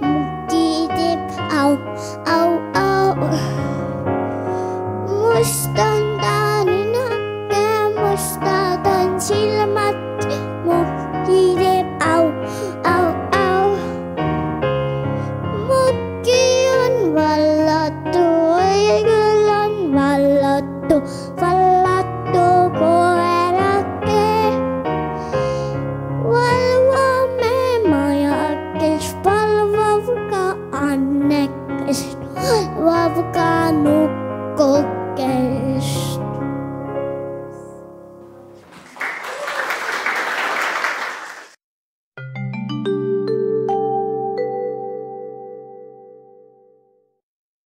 mutti dip, au, au, au. Musta は不可能